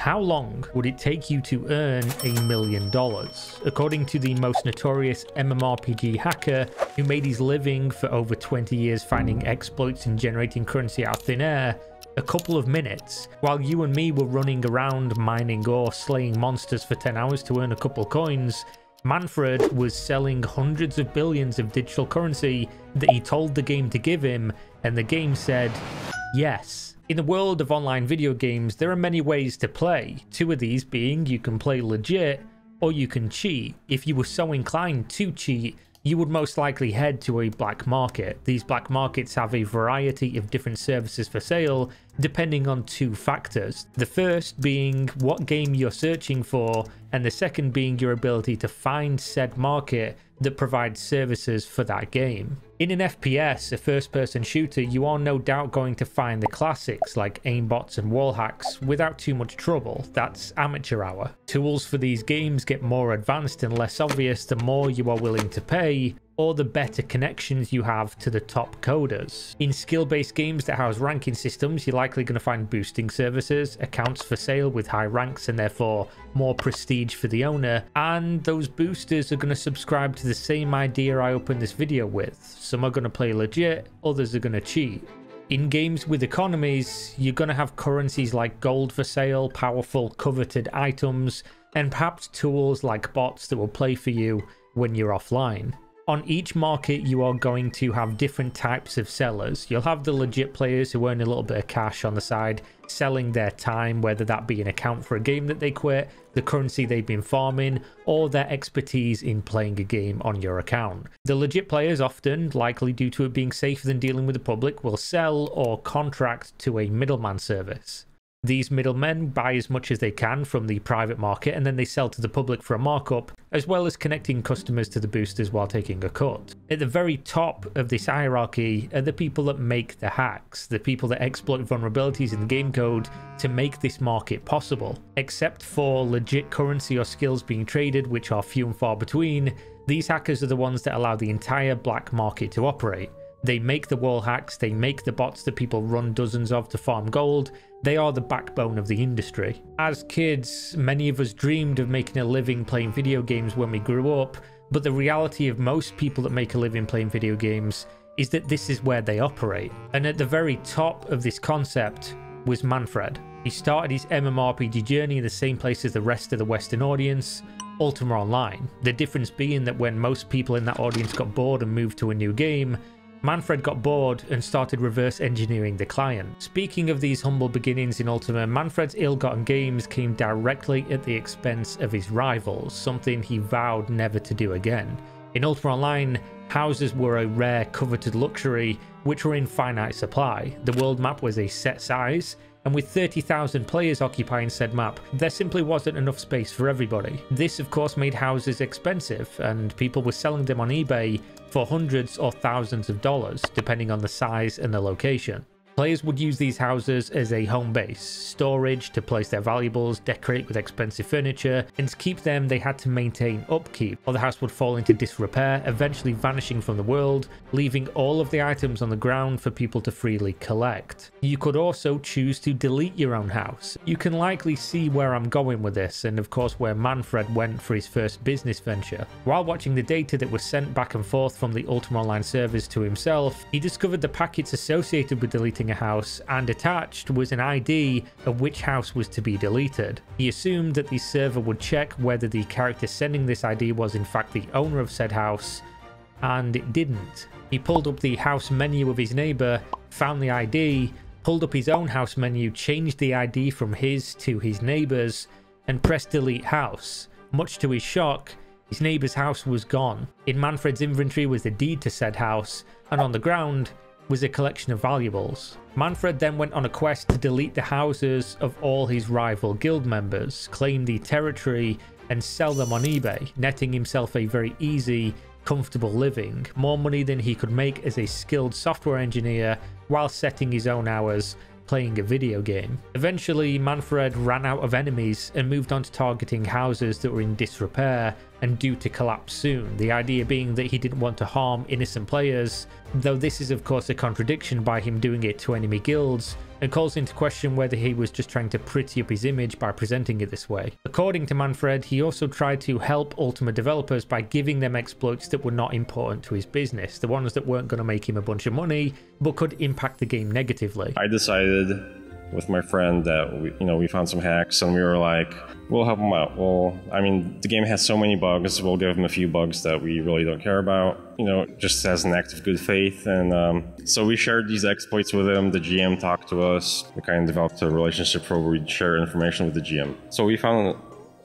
How long would it take you to earn a million dollars? According to the most notorious MMORPG hacker who made his living for over 20 years finding exploits and generating currency out of thin air, a couple of minutes, while you and me were running around mining or slaying monsters for 10 hours to earn a couple coins, Manfred was selling hundreds of billions of digital currency that he told the game to give him, and the game said yes. In the world of online video games, there are many ways to play. Two of these being you can play legit or you can cheat. If you were so inclined to cheat, you would most likely head to a black market. These black markets have a variety of different services for sale depending on two factors. The first being what game you're searching for, and the second being your ability to find said market that provides services for that game. In an FPS, a first person shooter, you are no doubt going to find the classics like aimbots and wall hacks without too much trouble. That's amateur hour. Tools for these games get more advanced and less obvious the more you are willing to pay, or the better connections you have to the top coders. In skill-based games that house ranking systems, you're likely going to find boosting services, accounts for sale with high ranks and therefore more prestige for the owner, and those boosters are going to subscribe to the same idea I opened this video with. Some are going to play legit, others are going to cheat. In games with economies, you're going to have currencies like gold for sale, powerful coveted items, and perhaps tools like bots that will play for you when you're offline on each market you are going to have different types of sellers. You'll have the legit players who earn a little bit of cash on the side selling their time whether that be an account for a game that they quit the currency they've been farming or their expertise in playing a game on your account. The legit players often likely due to it being safer than dealing with the public will sell or contract to a middleman service. These middlemen buy as much as they can from the private market and then they sell to the public for a markup, as well as connecting customers to the boosters while taking a cut. At the very top of this hierarchy are the people that make the hacks, the people that exploit vulnerabilities in the game code to make this market possible. Except for legit currency or skills being traded, which are few and far between, these hackers are the ones that allow the entire black market to operate. They make the wall hacks, they make the bots that people run dozens of to farm gold. They are the backbone of the industry. As kids, many of us dreamed of making a living playing video games when we grew up, but the reality of most people that make a living playing video games is that this is where they operate. And at the very top of this concept was Manfred. He started his MMORPG journey in the same place as the rest of the Western audience, Ultima Online. The difference being that when most people in that audience got bored and moved to a new game, Manfred got bored and started reverse engineering the client. Speaking of these humble beginnings in Ultima, Manfred's ill-gotten gains came directly at the expense of his rivals, something he vowed never to do again. In Ultima Online, houses were a rare coveted luxury which were in finite supply. The world map was a set size, and with 30,000 players occupying said map, there simply wasn't enough space for everybody. This of course made houses expensive, and people were selling them on eBay for hundreds or thousands of dollars, depending on the size and the location. Players would use these houses as a home base, storage to place their valuables, decorate with expensive furniture, and to keep them they had to maintain upkeep, or the house would fall into disrepair, eventually vanishing from the world, leaving all of the items on the ground for people to freely collect. You could also choose to delete your own house. You can likely see where I'm going with this, and of course where Manfred went for his first business venture. While watching the data that was sent back and forth from the Ultima Online servers to himself, he discovered the packets associated with deleting a house, and attached was an ID of which house was to be deleted. He assumed that the server would check whether the character sending this ID was in fact the owner of said house, and it didn't. He pulled up the house menu of his neighbor, found the ID, pulled up his own house menu, changed the ID from his to his neighbor's, and pressed delete house. Much to his shock, his neighbor's house was gone. In Manfred's inventory was the deed to said house, and on the ground was a collection of valuables. Manfred then went on a quest to delete the houses of all his rival guild members, claim the territory, and sell them on eBay, netting himself a very easy, comfortable living, more money than he could make as a skilled software engineer while setting his own hours playing a video game. Eventually, Manfred ran out of enemies and moved on to targeting houses that were in disrepair and due to collapse soon, the idea being that he didn't want to harm innocent players, though this is of course a contradiction by him doing it to enemy guilds, and calls into question whether he was just trying to pretty up his image by presenting it this way. According to Manfred, he also tried to help Ultima developers by giving them exploits that were not important to his business, the ones that weren't going to make him a bunch of money, but could impact the game negatively. I decided with my friend that we, you know we found some hacks and we were like we'll help him out. Well i mean the game has so many bugs we'll give him a few bugs that we really don't care about you know just as an act of good faith. And um, so we shared these exploits with him. The gm talked to us. We kind of developed a relationship where we'd share information with the gm so we found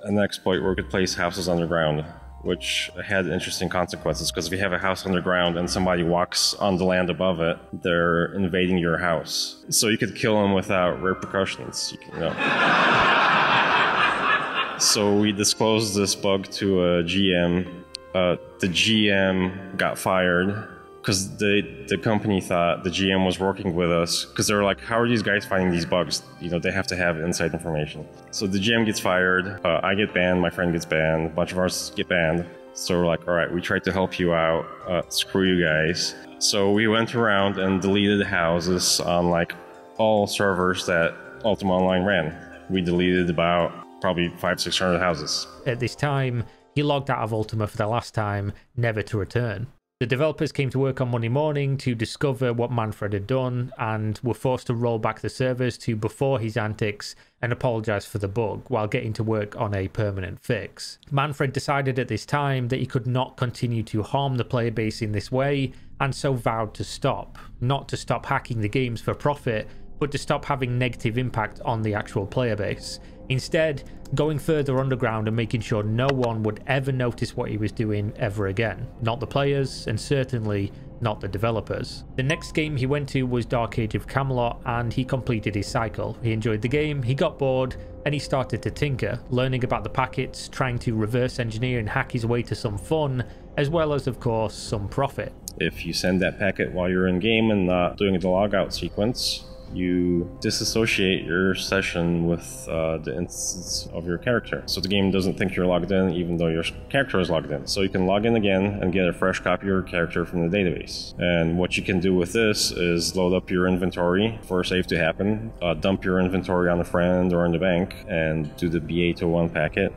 an exploit where we could place houses underground which had interesting consequences because if you have a house underground and somebody walks on the land above it, they're invading your house. So you could kill them without repercussions. You know. so we disclosed this bug to a GM. Uh, the GM got fired because the the company thought the GM was working with us because they were like, how are these guys finding these bugs? You know, they have to have inside information. So the GM gets fired, uh, I get banned, my friend gets banned, a bunch of ours get banned. So we're like, all right, we tried to help you out. Uh, screw you guys. So we went around and deleted houses on like all servers that Ultima Online ran. We deleted about probably five, six hundred houses. At this time, he logged out of Ultima for the last time, never to return. The developers came to work on Monday morning to discover what Manfred had done and were forced to roll back the servers to before his antics and apologize for the bug while getting to work on a permanent fix. Manfred decided at this time that he could not continue to harm the player base in this way and so vowed to stop. Not to stop hacking the games for profit, but to stop having negative impact on the actual player base. Instead, going further underground and making sure no one would ever notice what he was doing ever again. Not the players, and certainly not the developers. The next game he went to was Dark Age of Camelot, and he completed his cycle. He enjoyed the game, he got bored, and he started to tinker, learning about the packets, trying to reverse engineer and hack his way to some fun, as well as, of course, some profit. If you send that packet while you're in game and not doing the logout sequence, you disassociate your session with uh, the instance of your character. So the game doesn't think you're logged in even though your character is logged in. So you can log in again and get a fresh copy of your character from the database. And what you can do with this is load up your inventory for a save to happen, uh, dump your inventory on a friend or in the bank, and do the B801 packet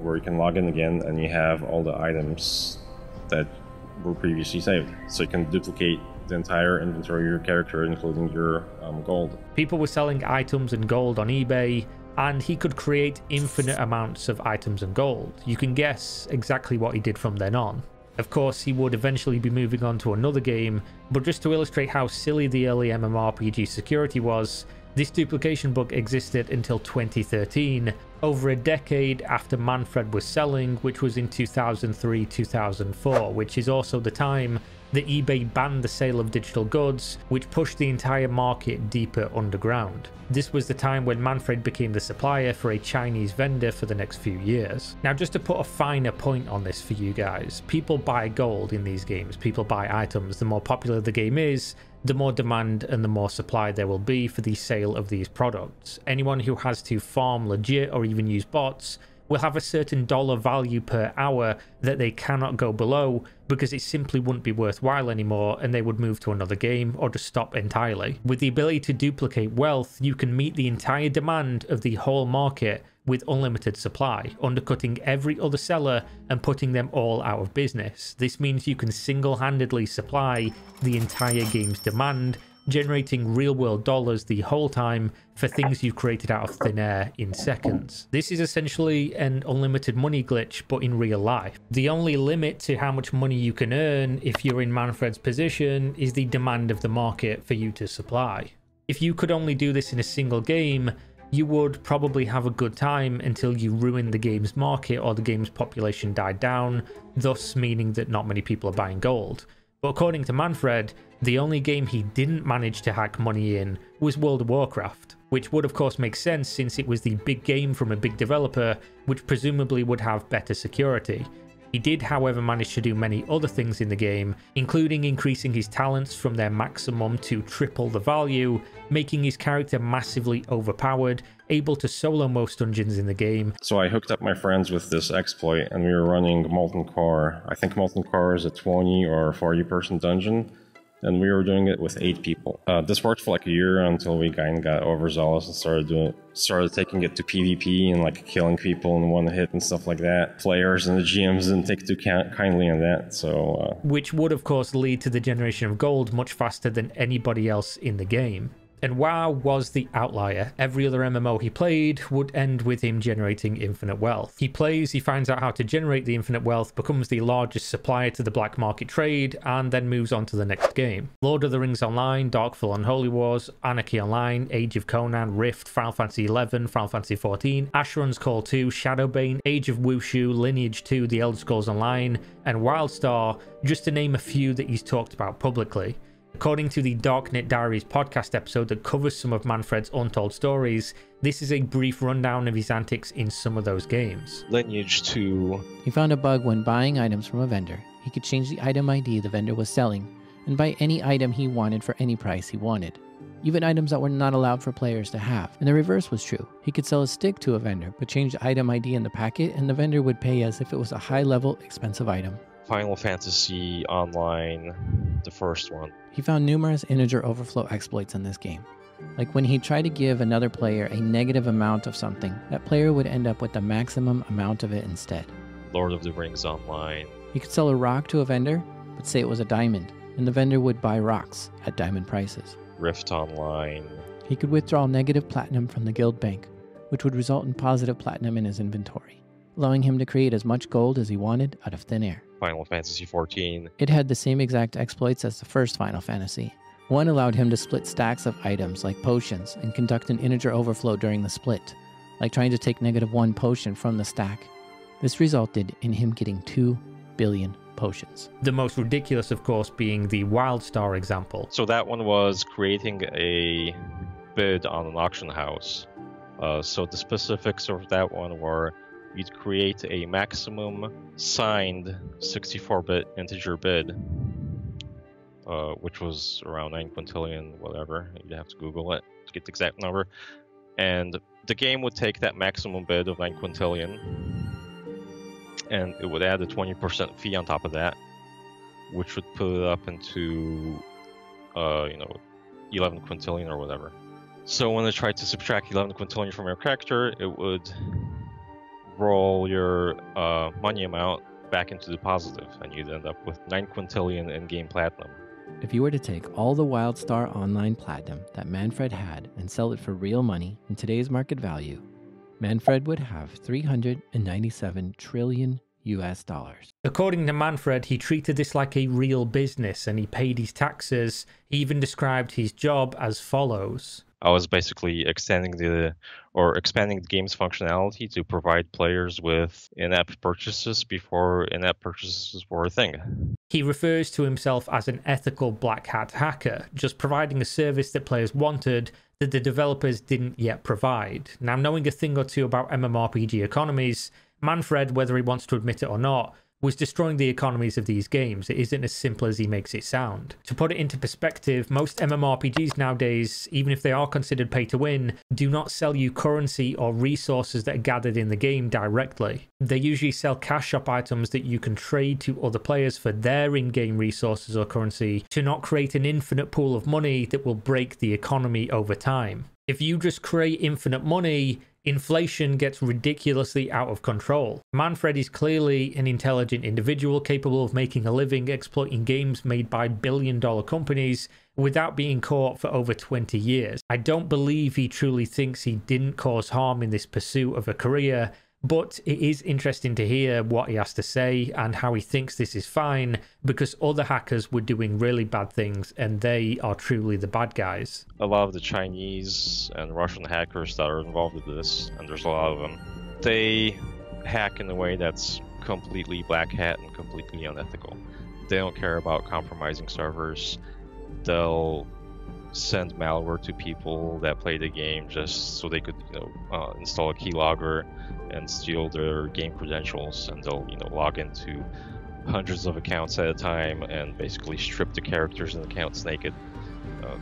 where you can log in again and you have all the items that were previously saved. So you can duplicate the entire inventory of your character, including your um, gold. People were selling items and gold on eBay, and he could create infinite amounts of items and gold. You can guess exactly what he did from then on. Of course, he would eventually be moving on to another game, but just to illustrate how silly the early MMORPG security was, this duplication bug existed until 2013, over a decade after Manfred was selling, which was in 2003-2004, which is also the time that eBay banned the sale of digital goods, which pushed the entire market deeper underground. This was the time when Manfred became the supplier for a Chinese vendor for the next few years. Now, just to put a finer point on this for you guys, people buy gold in these games, people buy items. The more popular the game is, the more demand and the more supply there will be for the sale of these products. Anyone who has to farm legit or even use bots will have a certain dollar value per hour that they cannot go below because it simply wouldn't be worthwhile anymore and they would move to another game or just stop entirely. With the ability to duplicate wealth, you can meet the entire demand of the whole market with unlimited supply, undercutting every other seller and putting them all out of business. This means you can single-handedly supply the entire game's demand generating real world dollars the whole time for things you've created out of thin air in seconds. This is essentially an unlimited money glitch, but in real life. The only limit to how much money you can earn if you're in Manfred's position is the demand of the market for you to supply. If you could only do this in a single game, you would probably have a good time until you ruin the game's market or the game's population died down, thus meaning that not many people are buying gold. But according to Manfred, the only game he didn't manage to hack money in was World of Warcraft, which would of course make sense since it was the big game from a big developer, which presumably would have better security. He did, however, manage to do many other things in the game, including increasing his talents from their maximum to triple the value, making his character massively overpowered, able to solo most dungeons in the game. So I hooked up my friends with this exploit and we were running Molten Core. I think Molten Core is a 20 or 40 person dungeon and we were doing it with eight people. Uh, this worked for like a year until we kind of got overzealous and started doing started taking it to PvP and like killing people in one hit and stuff like that. Players and the GMs didn't take too kindly on that, so uh... which would of course lead to the generation of gold much faster than anybody else in the game. And WoW was the outlier. Every other MMO he played would end with him generating infinite wealth. He plays, he finds out how to generate the infinite wealth, becomes the largest supplier to the black market trade, and then moves on to the next game. Lord of the Rings Online, Darkfall Unholy Wars, Anarchy Online, Age of Conan, Rift, Final Fantasy XI, Final Fantasy XIV, Asheron's Call 2, Shadowbane, Age of Wushu, Lineage 2, The Elder Scrolls Online, and Wildstar, just to name a few that he's talked about publicly. According to the Darknet Diaries podcast episode that covers some of Manfred's untold stories, this is a brief rundown of his antics in some of those games. Lineage 2. He found a bug when buying items from a vendor. He could change the item ID the vendor was selling and buy any item he wanted for any price he wanted. Even items that were not allowed for players to have. And the reverse was true. He could sell a stick to a vendor, but change the item ID in the packet, and the vendor would pay as if it was a high level, expensive item. Final Fantasy Online, the first one. He found numerous integer overflow exploits in this game. Like when he tried to give another player a negative amount of something, that player would end up with the maximum amount of it instead. Lord of the Rings Online. He could sell a rock to a vendor, but say it was a diamond, and the vendor would buy rocks at diamond prices. Rift Online. He could withdraw negative platinum from the guild bank, which would result in positive platinum in his inventory, allowing him to create as much gold as he wanted out of thin air. Final Fantasy XIV. It had the same exact exploits as the first Final Fantasy. One allowed him to split stacks of items like potions and conduct an integer overflow during the split, like trying to take negative one potion from the stack. This resulted in him getting 2 billion potions. The most ridiculous, of course, being the Wildstar example. So that one was creating a bid on an auction house. Uh, so the specifics of that one were you'd create a maximum signed 64-bit integer bid, uh, which was around 9 quintillion, whatever. You'd have to Google it to get the exact number. And the game would take that maximum bid of 9 quintillion, and it would add a 20% fee on top of that, which would put it up into, uh, you know, 11 quintillion or whatever. So when they tried to subtract 11 quintillion from your character, it would roll your uh, money amount back into the positive, and you'd end up with 9 quintillion in game platinum. If you were to take all the WildStar Online Platinum that Manfred had and sell it for real money in today's market value, Manfred would have 397 trillion US dollars. According to Manfred, he treated this like a real business and he paid his taxes. He even described his job as follows I was basically extending the or expanding the game's functionality to provide players with in-app purchases before in-app purchases were a thing. He refers to himself as an ethical black hat hacker, just providing a service that players wanted that the developers didn't yet provide. Now, knowing a thing or two about MMORPG economies, Manfred, whether he wants to admit it or not, was destroying the economies of these games. It isn't as simple as he makes it sound. To put it into perspective, most MMORPGs nowadays, even if they are considered pay to win, do not sell you currency or resources that are gathered in the game directly. They usually sell cash shop items that you can trade to other players for their in game resources or currency to not create an infinite pool of money that will break the economy over time. If you just create infinite money, inflation gets ridiculously out of control. Manfred is clearly an intelligent individual capable of making a living exploiting games made by billion dollar companies without being caught for over 20 years. I don't believe he truly thinks he didn't cause harm in this pursuit of a career but it is interesting to hear what he has to say and how he thinks this is fine because other hackers were doing really bad things and they are truly the bad guys. A lot of the Chinese and Russian hackers that are involved with this, and there's a lot of them, they hack in a way that's completely black hat and completely unethical. They don't care about compromising servers. They'll send malware to people that play the game just so they could, you know, uh, install a keylogger and steal their game credentials, and they'll, you know, log into hundreds of accounts at a time and basically strip the characters and accounts naked. Uh,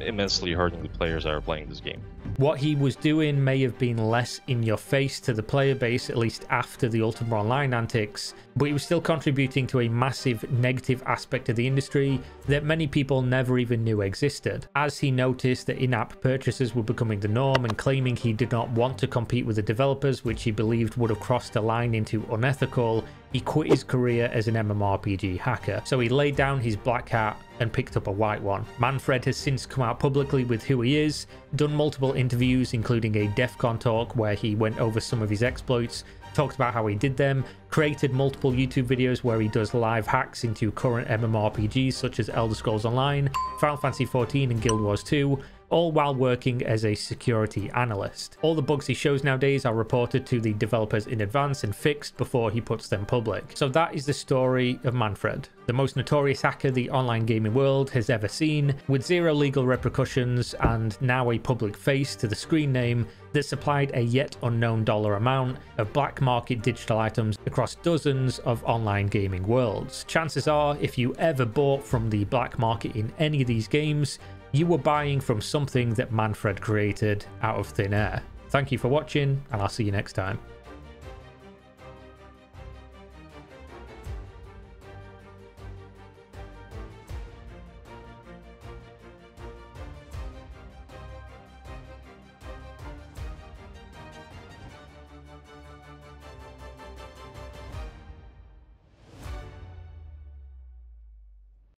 immensely hurting the players that are playing this game. What he was doing may have been less in your face to the player base, at least after the Ultima Online antics, but he was still contributing to a massive negative aspect of the industry that many people never even knew existed. As he noticed that in app purchases were becoming the norm and claiming he did not want to compete with the developers, which he believed would have crossed a line into unethical, he quit his career as an MMORPG hacker. So he laid down his black hat and picked up a white one. Manfred has since come out publicly with who he is, done multiple interviews, including a DEF CON talk where he went over some of his exploits, talked about how he did them, created multiple YouTube videos where he does live hacks into current MMORPGs such as Elder Scrolls Online, Final Fantasy XIV, and Guild Wars 2, all while working as a security analyst. All the bugs he shows nowadays are reported to the developers in advance and fixed before he puts them public. So that is the story of Manfred, the most notorious hacker the online gaming world has ever seen, with zero legal repercussions and now a public face to the screen name that supplied a yet unknown dollar amount of black market digital items across dozens of online gaming worlds. Chances are, if you ever bought from the black market in any of these games, you were buying from something that Manfred created out of thin air. Thank you for watching, and I'll see you next time.